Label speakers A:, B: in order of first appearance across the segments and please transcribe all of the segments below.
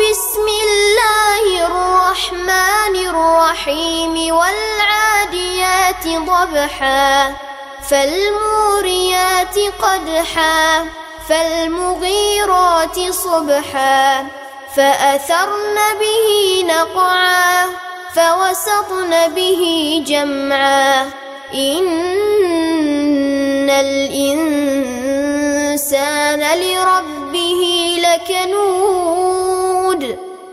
A: بسم الله الرحمن الرحيم والعاديات ضبحا فالموريات قدحا فالمغيرات صبحا فأثرن به نقعا فوسطن به جمعا إن الإنسان لربه لكنود.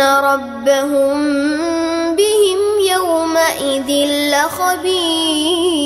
A: ربهم بهم يومئذ لخبير